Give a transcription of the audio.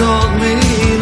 called me